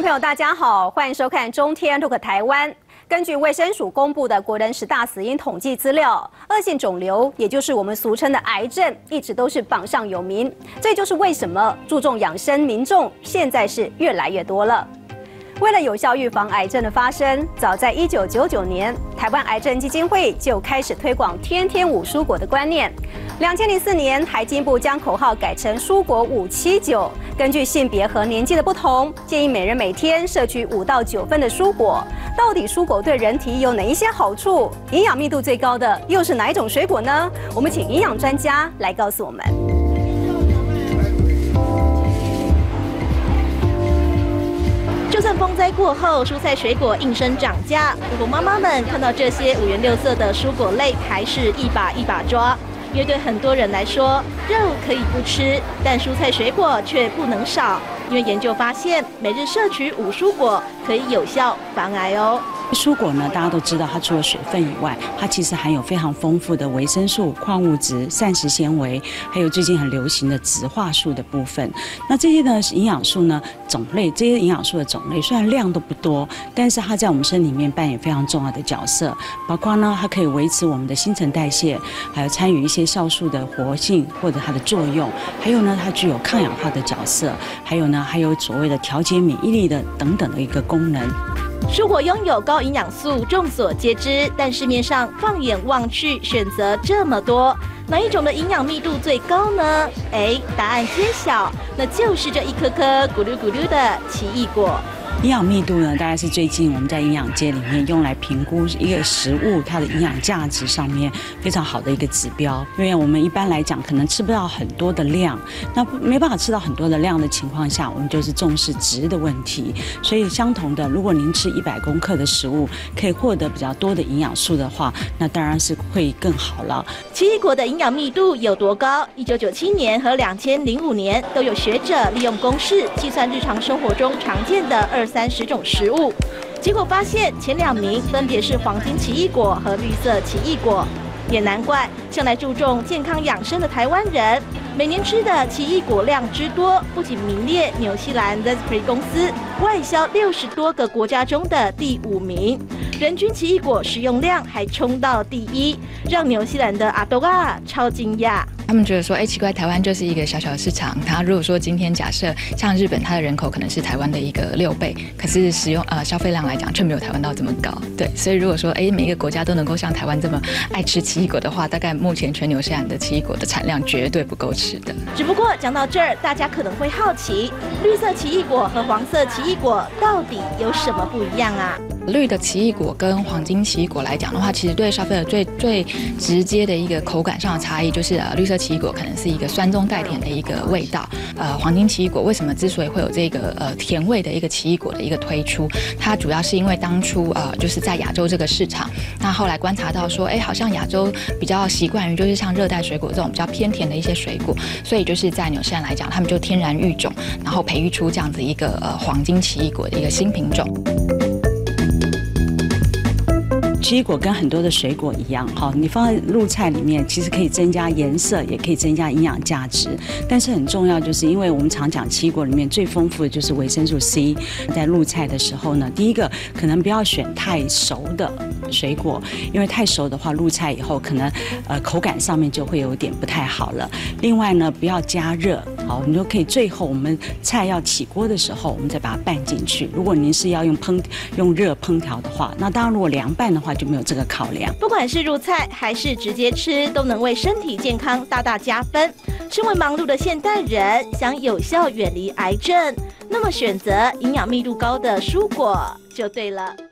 朋友，大家好，欢迎收看中天 Look 台湾。根据卫生署公布的国人十大死因统计资料，恶性肿瘤，也就是我们俗称的癌症，一直都是榜上有名。这就是为什么注重养生民众现在是越来越多了。为了有效预防癌症的发生，早在一九九九年，台湾癌症基金会就开始推广“天天五蔬果”的观念。两千零四年，海经部将口号改成“蔬果五七九”。根据性别和年纪的不同，建议每人每天摄取五到九份的蔬果。到底蔬果对人体有哪一些好处？营养密度最高的又是哪一种水果呢？我们请营养专家来告诉我们。就算风灾过后，蔬菜水果应声涨价，不过妈妈们看到这些五颜六色的蔬果类，还是一把一把抓。因为对很多人来说，肉可以不吃，但蔬菜水果却不能少。因为研究发现，每日摄取五蔬果可以有效防癌哦。蔬果呢，大家都知道，它除了水分以外，它其实含有非常丰富的维生素、矿物质、膳食纤维，还有最近很流行的植化素的部分。那这些呢，营养素呢，种类这些营养素的种类虽然量都不多，但是它在我们身体里面扮演非常重要的角色。包括呢，它可以维持我们的新陈代谢，还有参与一些酵素的活性或者它的作用。还有呢，它具有抗氧化的角色。还有呢，还有所谓的调节免疫力的等等的一个功能。蔬果拥有高营养素，众所皆知。但市面上放眼望去，选择这么多，哪一种的营养密度最高呢？哎，答案揭晓，那就是这一颗颗咕噜咕噜的奇异果。营养密度呢，大概是最近我们在营养界里面用来评估一个食物它的营养价值上面非常好的一个指标。因为我们一般来讲可能吃不到很多的量，那没办法吃到很多的量的情况下，我们就是重视值的问题。所以相同的，如果您吃一百公克的食物，可以获得比较多的营养素的话，那当然是会更好了。奇异果的营养密度有多高？一九九七年和两千零五年都有学者利用公式计算日常生活中常见的二。三十种食物，结果发现前两名分别是黄金奇异果和绿色奇异果，也难怪。向来注重健康养生的台湾人，每年吃的奇异果量之多，不仅名列纽西兰 Zespri 公司外销六十多个国家中的第五名，人均奇异果食用量还冲到第一，让纽西兰的阿多啊超惊讶。他们觉得说，哎，奇怪，台湾就是一个小小的市场。他如果说今天假设像日本，它的人口可能是台湾的一个六倍，可是使用呃消费量来讲却没有台湾到这么高。对，所以如果说哎每一个国家都能够像台湾这么爱吃奇异果的话，大概目前全纽西兰的奇异果的产量绝对不够吃的。只不过讲到这儿，大家可能会好奇，绿色奇异果和黄色奇异果到底有什么不一样啊？绿的奇异果跟黄金奇异果来讲的话，其实对消费者最最直接的一个口感上的差异，就是呃绿色奇异果可能是一个酸中带甜的一个味道。呃，黄金奇异果为什么之所以会有这个呃甜味的一个奇异果的一个推出，它主要是因为当初呃就是在亚洲这个市场，那后来观察到说，哎，好像亚洲比较习惯于就是像热带水果这种比较偏甜的一些水果，所以就是在纽西兰来讲，他们就天然育种，然后培育出这样子一个呃黄金奇异果的一个新品种。奇异果跟很多的水果一样，哈，你放在入菜里面，其实可以增加颜色，也可以增加营养价值。但是很重要，就是因为我们常讲奇异果里面最丰富的就是维生素 C。在入菜的时候呢，第一个可能不要选太熟的水果，因为太熟的话，入菜以后可能呃口感上面就会有点不太好了。另外呢，不要加热，好，我们就可以最后我们菜要起锅的时候，我们再把它拌进去。如果您是要用烹用热烹调的话，那当然如果凉拌的话。就没有这个考量。不管是入菜还是直接吃，都能为身体健康大大加分。身为忙碌的现代人，想有效远离癌症，那么选择营养密度高的蔬果就对了。